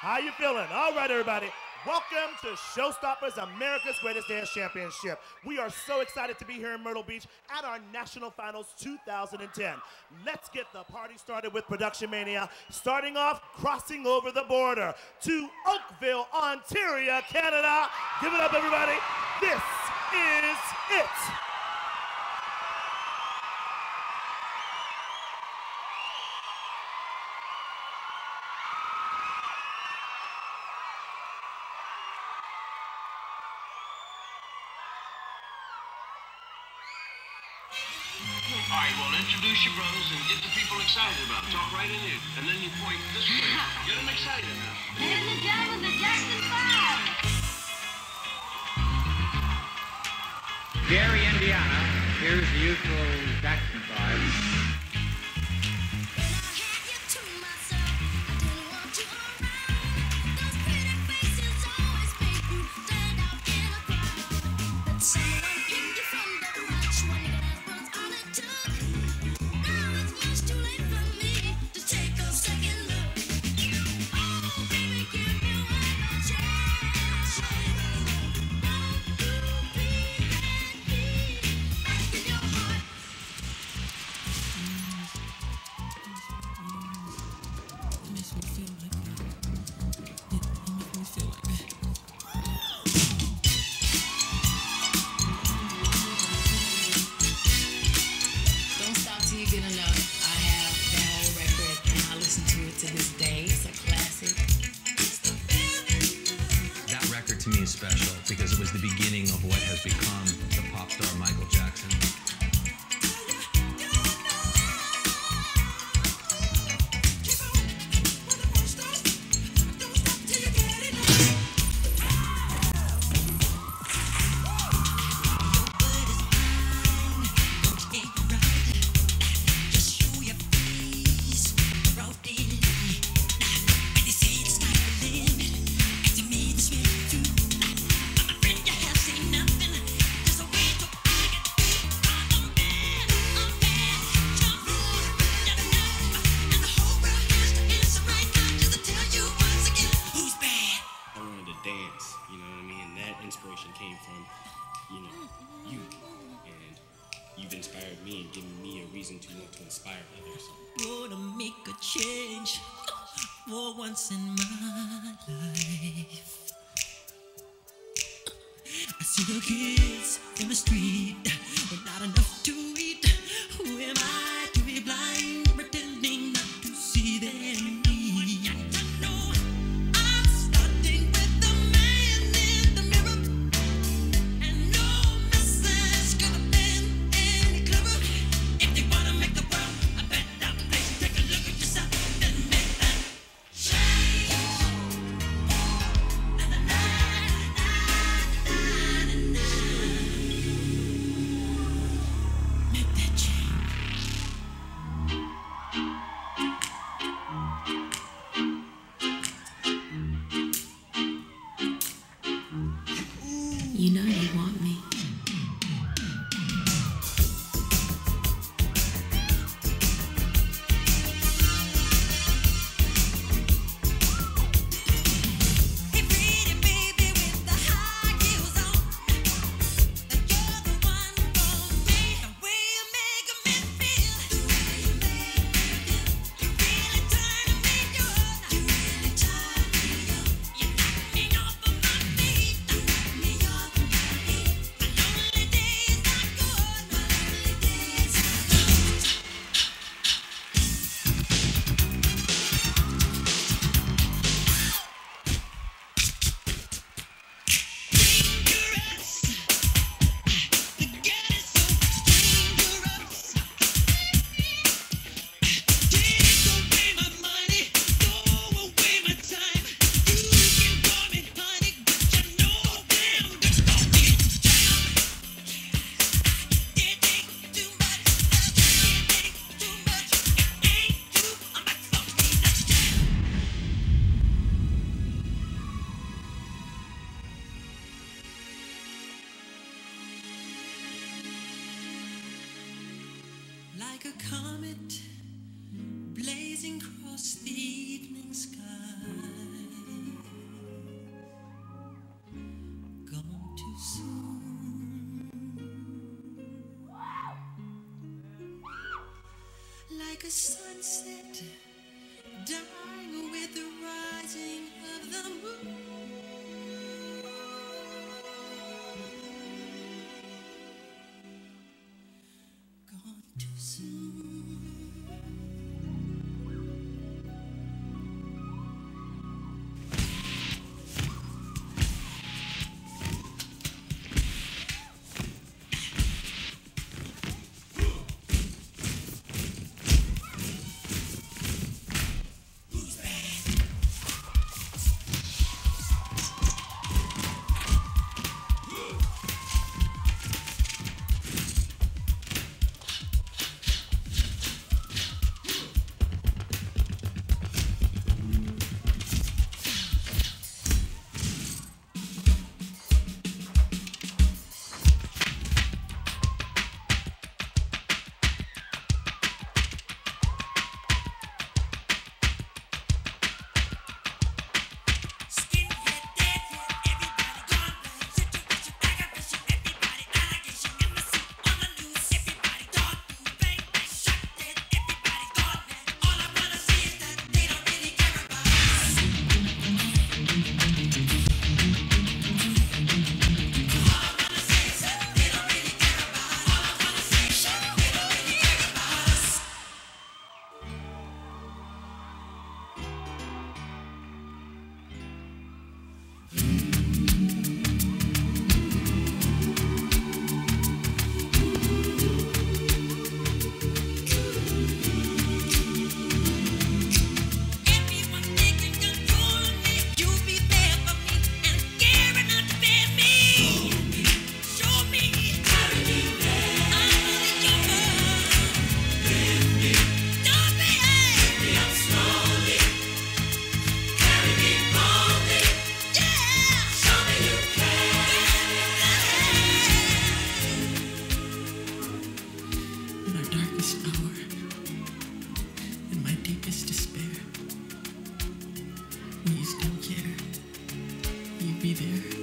How you feeling? All right, everybody. Welcome to Showstoppers America's Greatest Dance Championship. We are so excited to be here in Myrtle Beach at our National Finals 2010. Let's get the party started with Production Mania, starting off crossing over the border to Oakville, Ontario, Canada. Give it up, everybody. This is it. Right, well, introduce your brothers and get the people excited about it. Talk right in here. And then you point this way. Get them excited now. Ladies and gentlemen, the Jackson Five. Gary, Indiana. Here's the usual Jackson Five. Someone has become inspire others. Wanna make a change for once in my life. I see the kids in the street with not enough to eat. Who am I like a comet blazing across the evening sky. Gone too soon. Like a sunset dying with the rising of the moon. Be there?